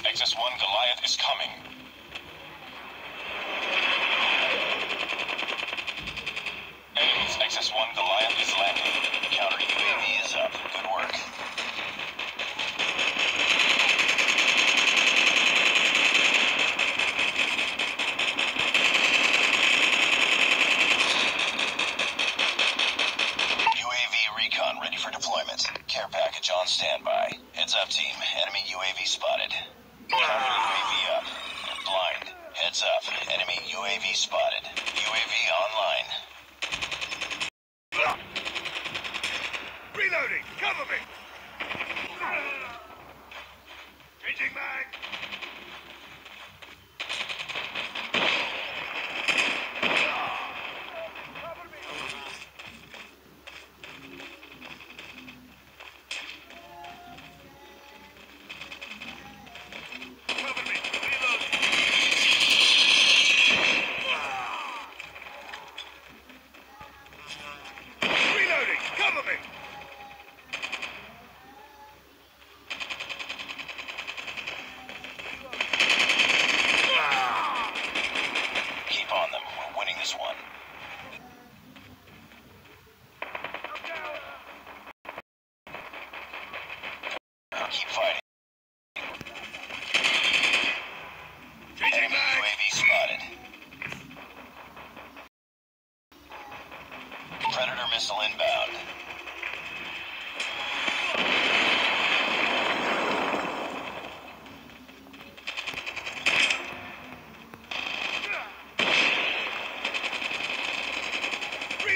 XS-1 Goliath is coming. Enemies. XS-1 Goliath is landing. spot.